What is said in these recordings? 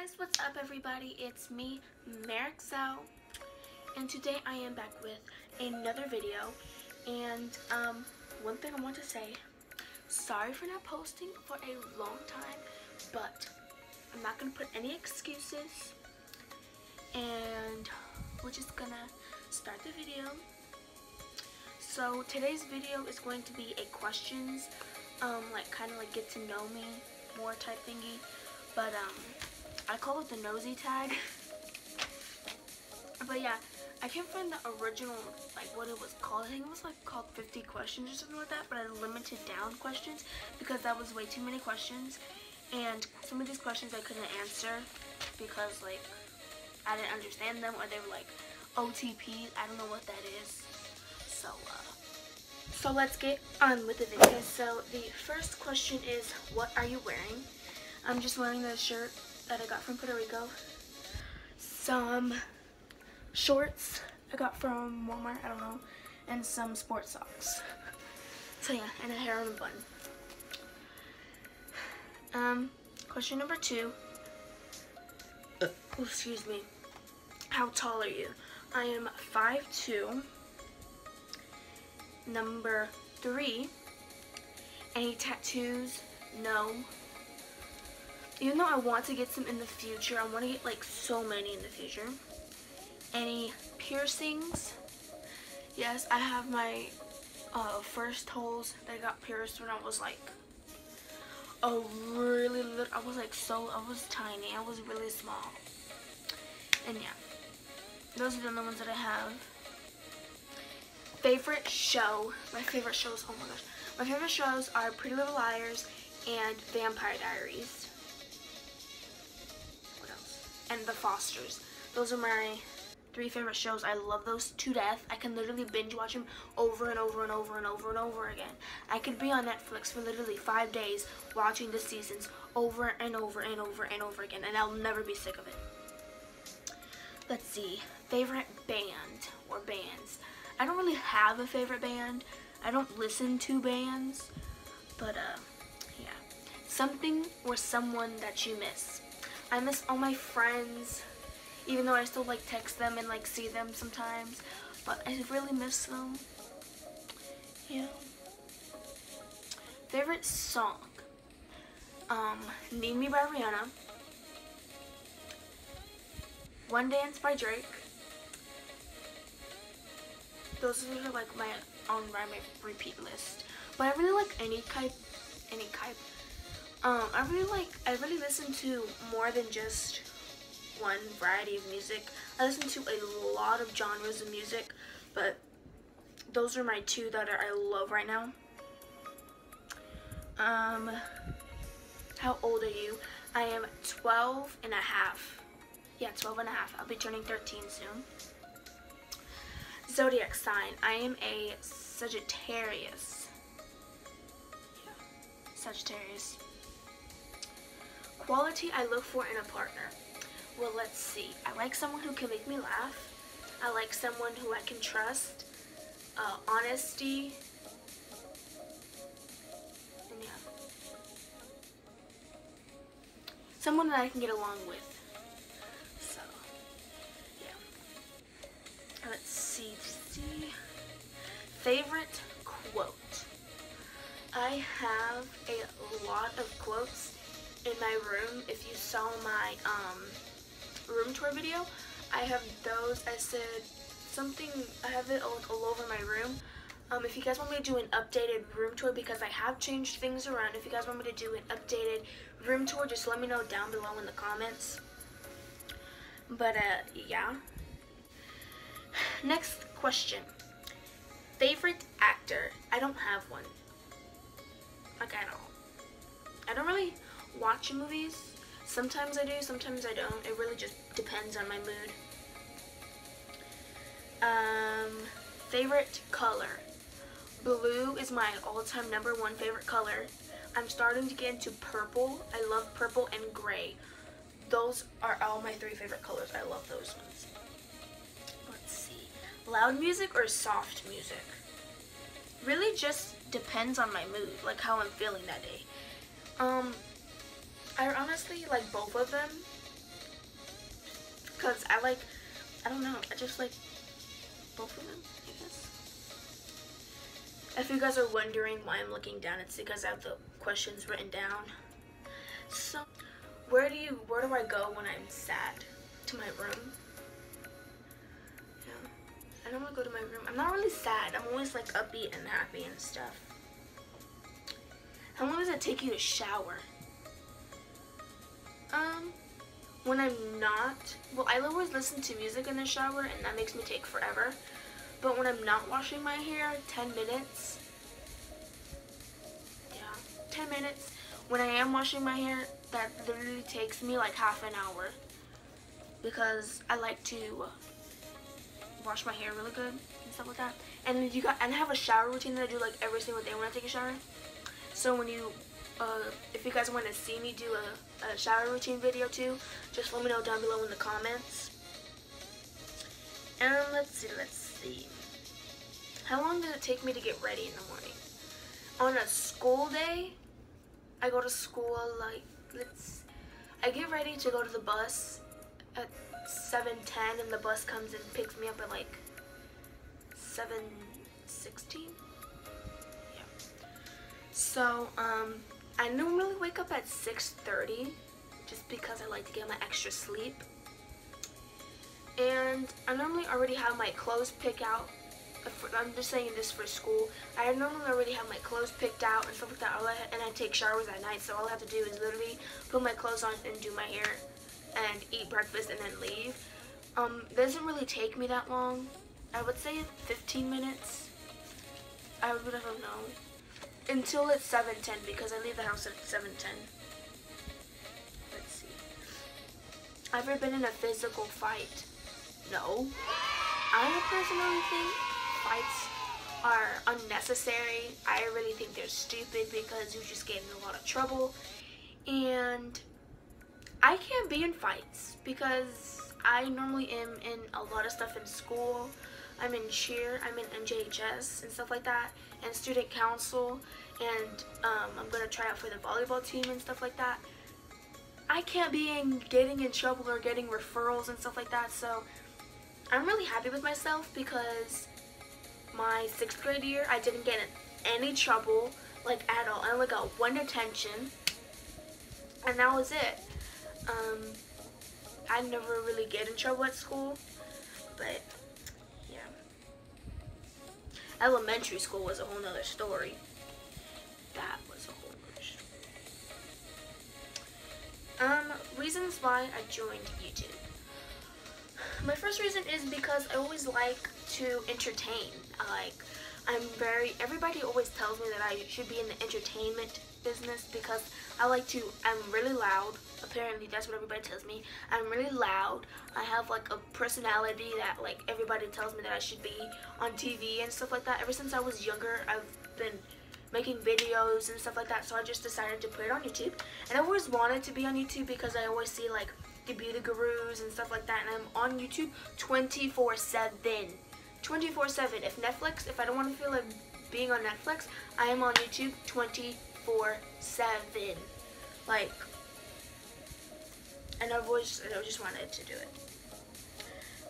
guys, what's up everybody? It's me, Meritxell, and today I am back with another video. And um, one thing I want to say, sorry for not posting for a long time, but I'm not gonna put any excuses. And we're just gonna start the video. So today's video is going to be a questions, um, like kind of like get to know me more type thingy. But um, I call it the nosy tag. but yeah, I can't find the original, like what it was called. I think it was like called 50 questions or something like that, but I limited down questions because that was way too many questions. And some of these questions I couldn't answer because like I didn't understand them or they were like OTP. I don't know what that is. So, uh, so let's get on with the video. So the first question is, what are you wearing? I'm just wearing the shirt that I got from Puerto Rico. Some shorts I got from Walmart, I don't know, and some sports socks. So yeah, and a hair on a bun. Um, question number two. oh, excuse me. How tall are you? I am 5'2". Number three. Any tattoos? No. Even though I want to get some in the future, I want to get like so many in the future. Any piercings? Yes, I have my uh, first holes that I got pierced when I was like a really little, I was like so, I was tiny, I was really small. And yeah, those are the only ones that I have. Favorite show, my favorite shows, oh my gosh. My favorite shows are Pretty Little Liars and Vampire Diaries and The Fosters. Those are my three favorite shows. I love those to death. I can literally binge watch them over and over and over and over and over again. I could be on Netflix for literally five days watching the seasons over and over and over and over again, and I'll never be sick of it. Let's see. Favorite band or bands. I don't really have a favorite band. I don't listen to bands, but uh, yeah. Something or someone that you miss. I miss all my friends, even though I still like text them and like see them sometimes, but I really miss them. Yeah. Favorite song? Um, Need Me by Rihanna. One Dance by Drake. Those are like my on my repeat list. But I really like any type, any type um, I really like, I really listen to more than just one variety of music. I listen to a lot of genres of music, but those are my two that are, I love right now. Um, how old are you? I am 12 and a half. Yeah, 12 and a half. I'll be turning 13 soon. Zodiac sign. I am a Sagittarius. Yeah, Sagittarius quality I look for in a partner. Well, let's see. I like someone who can make me laugh. I like someone who I can trust. Uh, honesty. And yeah. Someone that I can get along with. So, yeah. Let's see. see. Favorite quote. I have a lot of quotes in my room, if you saw my um, room tour video, I have those. I said something, I have it all, all over my room. Um, if you guys want me to do an updated room tour, because I have changed things around, if you guys want me to do an updated room tour, just let me know down below in the comments. But, uh, yeah. Next question. Favorite actor? I don't have one. Like, I don't. I don't really watch movies. Sometimes I do, sometimes I don't. It really just depends on my mood. Um, favorite color. Blue is my all-time number one favorite color. I'm starting to get into purple. I love purple and gray. Those are all my three favorite colors. I love those ones. Let's see. Loud music or soft music? Really just depends on my mood, like how I'm feeling that day. Um, I honestly like both of them. Because I like, I don't know, I just like both of them, I guess. If you guys are wondering why I'm looking down, it's because I have the questions written down. So, where do you, where do I go when I'm sad? To my room. Yeah. I don't want to go to my room. I'm not really sad. I'm always like upbeat and happy and stuff. How long does it take you to shower? When I'm not, well, I always listen to music in the shower and that makes me take forever. But when I'm not washing my hair, 10 minutes. Yeah, 10 minutes. When I am washing my hair, that literally takes me like half an hour. Because I like to wash my hair really good and stuff like that. And you got and I have a shower routine that I do like every single day when I take a shower. So when you, uh, if you guys want to see me do a, a shower routine video too, just let me know down below in the comments. And let's see, let's see. How long does it take me to get ready in the morning? On a school day, I go to school like, let's, I get ready to go to the bus at 7.10 and the bus comes and picks me up at like 7.16. Yeah. So, um, I normally wake up at 6.30 just because I like to get my extra sleep. And I normally already have my clothes picked out. I'm just saying this for school. I normally already have my clothes picked out and stuff like that. and I take showers at night, so all I have to do is literally put my clothes on and do my hair and eat breakfast and then leave. Um, doesn't really take me that long. I would say 15 minutes. I would have know. Until it's 7.10 because I leave the house at 7.10. Let's see. Ever been in a physical fight? No. I personally think fights are unnecessary. I really think they're stupid because you just get in a lot of trouble. And I can't be in fights because I normally am in a lot of stuff in school. I'm in cheer, I'm in NJHS and stuff like that, and student council, and um, I'm gonna try out for the volleyball team and stuff like that. I can't be in getting in trouble or getting referrals and stuff like that, so I'm really happy with myself because my sixth grade year, I didn't get in any trouble, like at all. I only got one detention, and that was it. Um, I never really get in trouble at school, but. Elementary school was a whole nother story. That was a whole nother story. Um, reasons why I joined YouTube. My first reason is because I always like to entertain. Like, I'm very, everybody always tells me that I should be in the entertainment business because I like to, I'm really loud. Apparently, that's what everybody tells me. I'm really loud. I have like a personality that like everybody tells me that I should be on TV and stuff like that. Ever since I was younger, I've been making videos and stuff like that. So I just decided to put it on YouTube. And I always wanted to be on YouTube because I always see like the beauty gurus and stuff like that. And I'm on YouTube 24 7. 24 7. If Netflix, if I don't want to feel like being on Netflix, I am on YouTube 24 7. Like, and I've always, I just wanted to do it.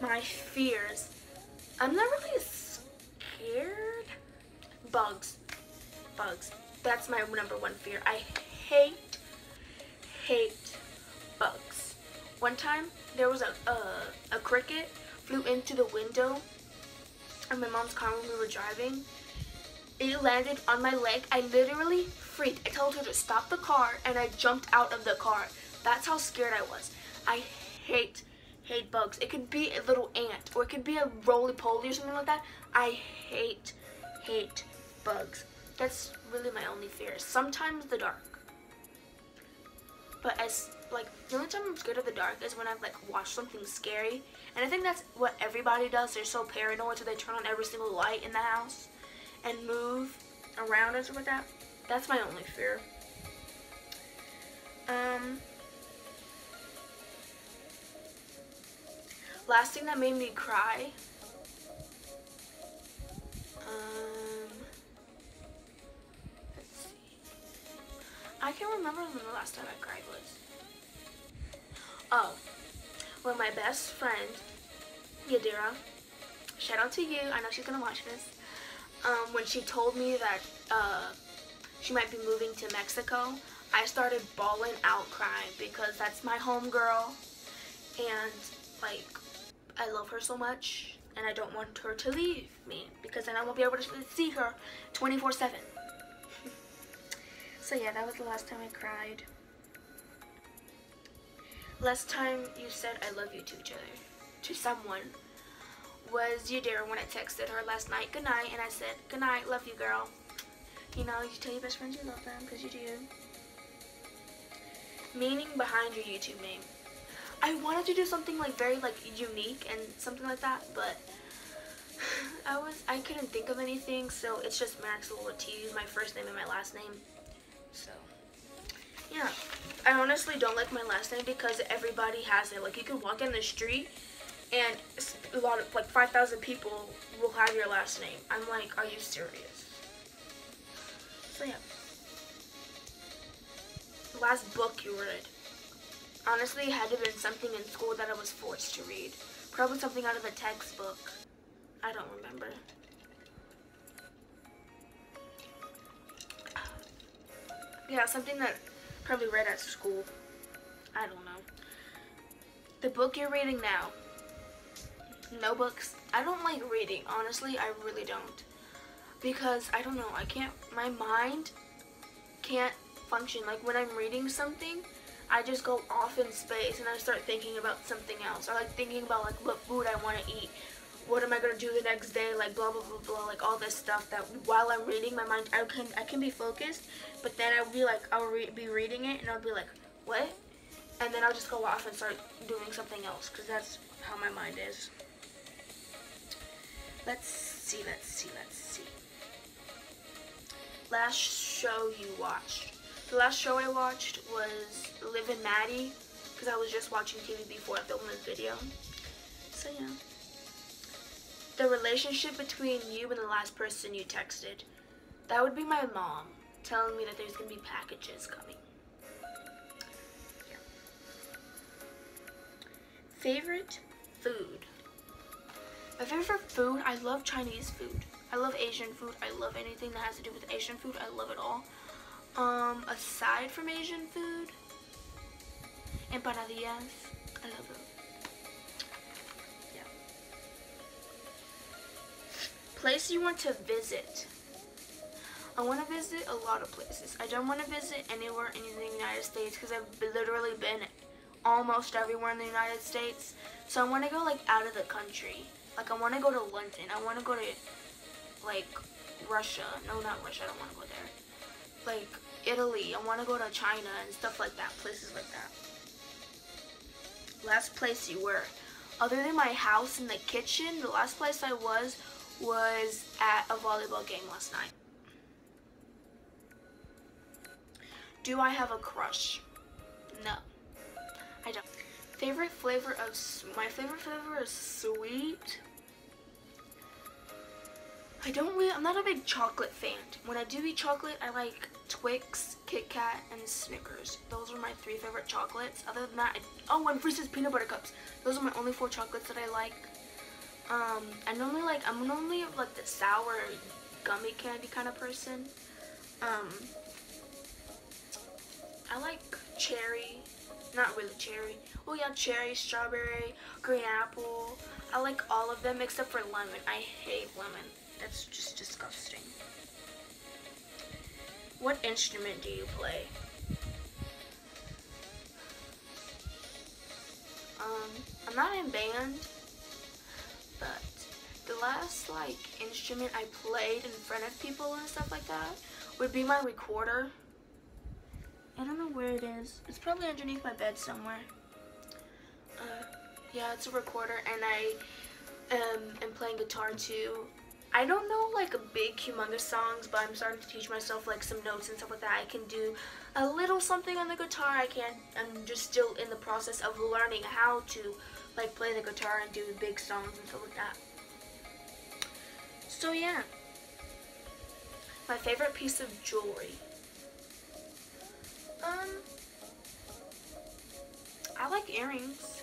My fears. I'm not really scared. Bugs. Bugs. That's my number one fear. I hate, hate bugs. One time, there was a, a, a cricket flew into the window of my mom's car when we were driving. It landed on my leg. I literally I told her to stop the car and I jumped out of the car. That's how scared I was. I hate, hate bugs. It could be a little ant or it could be a roly-poly or something like that. I hate, hate bugs. That's really my only fear. Sometimes the dark. But as like the only time I'm scared of the dark is when I've like watched something scary. And I think that's what everybody does. They're so paranoid so they turn on every single light in the house and move around and stuff like that. That's my only fear. Um Last thing that made me cry. Um let's see. I can't remember when the last time I cried was. Oh, when my best friend, Yadira, shout out to you, I know she's gonna watch this, um, when she told me that uh, she might be moving to Mexico, I started bawling out crying because that's my home girl and like I love her so much and I don't want her to leave me because then I won't be able to see her 24 7. so yeah, that was the last time I cried. Last time you said I love you to each other, to someone, was Yadira when I texted her last night, good night, and I said, good night, love you girl. You know, you tell your best friends you love them, because you do. Meaning behind your YouTube name. I wanted to do something like very like unique and something like that, but I was I couldn't think of anything, so it's just Max T, my first name and my last name. So yeah, I honestly don't like my last name because everybody has it. Like you can walk in the street and a lot of like 5,000 people will have your last name. I'm like, are you serious? Yeah. Last book you read. Honestly, it had to have been something in school that I was forced to read. Probably something out of a textbook. I don't remember. Yeah, something that probably read at school. I don't know. The book you're reading now. No books. I don't like reading. Honestly, I really don't. Because, I don't know, I can't, my mind can't function. Like when I'm reading something, I just go off in space and I start thinking about something else. Or like thinking about like what food I want to eat. What am I gonna do the next day? Like blah blah blah blah. Like all this stuff that while I'm reading, my mind I can I can be focused, but then I'll be like I'll re be reading it and I'll be like what, and then I'll just go off and start doing something else because that's how my mind is. Let's see. Let's see. Let's see. Last show you watched. The last show I watched was Liv and Maddie because I was just watching TV before I filmed this video. So yeah. The relationship between you and the last person you texted. That would be my mom telling me that there's going to be packages coming. Favorite food. My favorite food, I love Chinese food. I love Asian food. I love anything that has to do with Asian food. I love it all. Um, aside from Asian food, empanadillas, I love them. Yeah. Place you want to visit. I want to visit a lot of places. I don't want to visit anywhere in the United States because I've literally been almost everywhere in the United States. So I want to go like out of the country. Like I want to go to London. I want to go to like Russia. No, not Russia. I don't want to go there like Italy. I want to go to China and stuff like that, places like that. Last place you were. Other than my house and the kitchen, the last place I was was at a volleyball game last night. Do I have a crush? No. I don't. Favorite flavor of, my favorite flavor is sweet. I don't really, I'm not a big chocolate fan. When I do eat chocolate, I like Twix, Kit Kat, and Snickers. Those are my three favorite chocolates. Other than that, I, oh, and Reese's Peanut Butter Cups. Those are my only four chocolates that I like. Um, I normally like, I'm normally like the sour gummy candy kind of person. Um, I like cherry, not really cherry. Oh yeah, cherry, strawberry, green apple. I like all of them except for lemon. I hate lemon. That's just disgusting. What instrument do you play? Um, I'm not in band, but the last like instrument I played in front of people and stuff like that would be my recorder. I don't know where it is. It's probably underneath my bed somewhere. Uh, yeah, it's a recorder, and I um, am playing guitar too. I don't know like big humongous songs, but I'm starting to teach myself like some notes and stuff like that. I can do a little something on the guitar. I can't, I'm just still in the process of learning how to like play the guitar and do big songs and stuff like that. So yeah, my favorite piece of jewelry. Um, I like earrings.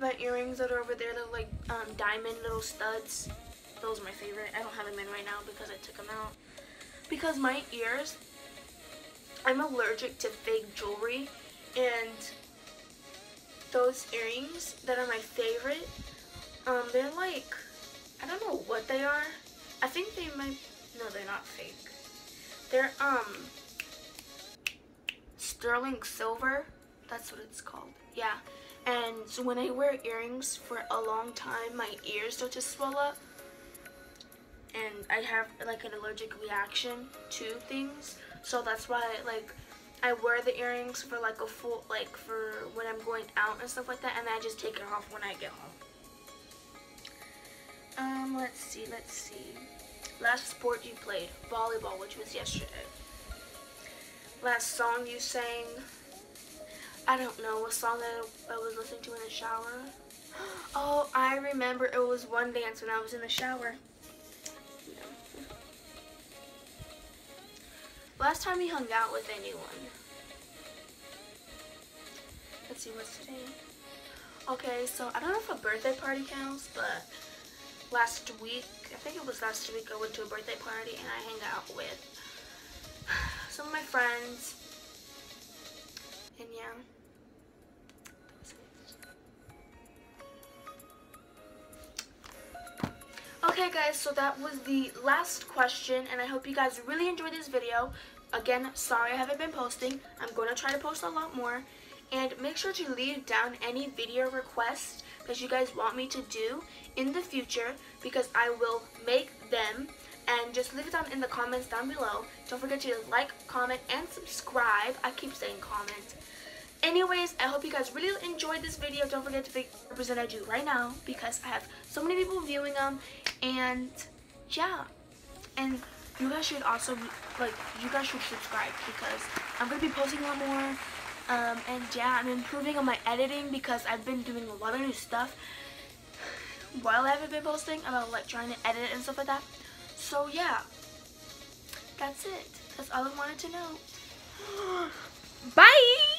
my earrings that are over there, they're like um, diamond little studs. Those are my favorite. I don't have them in right now because I took them out. Because my ears, I'm allergic to fake jewelry. And those earrings that are my favorite, um, they're like, I don't know what they are. I think they might, no, they're not fake. They're, um, sterling silver. That's what it's called. Yeah. And when I wear earrings for a long time, my ears start to swell up. And I have like an allergic reaction to things. So that's why like I wear the earrings for like a full, like for when I'm going out and stuff like that. And then I just take it off when I get home. Um, let's see, let's see. Last sport you played, volleyball, which was yesterday. Last song you sang, I don't know, a song that I was listening to in the shower. Oh, I remember it was one dance when I was in the shower. Last time you hung out with anyone. Let's see, what's today? Okay, so I don't know if a birthday party counts, but last week, I think it was last week, I went to a birthday party and I hung out with some of my friends. And yeah. Okay guys, so that was the last question and I hope you guys really enjoyed this video. Again, sorry I haven't been posting. I'm going to try to post a lot more. And make sure to leave down any video requests that you guys want me to do in the future because I will make them and just leave it down in the comments down below. Don't forget to like, comment, and subscribe. I keep saying comment. Anyways, I hope you guys really enjoyed this video. Don't forget to represent I do right now because I have so many people viewing them. And yeah, and you guys should also, like, you guys should subscribe because I'm to be posting a lot more. Um, and yeah, I'm improving on my editing because I've been doing a lot of new stuff while I haven't been posting about like trying to edit and stuff like that. So yeah, that's it. That's all I wanted to know. Bye!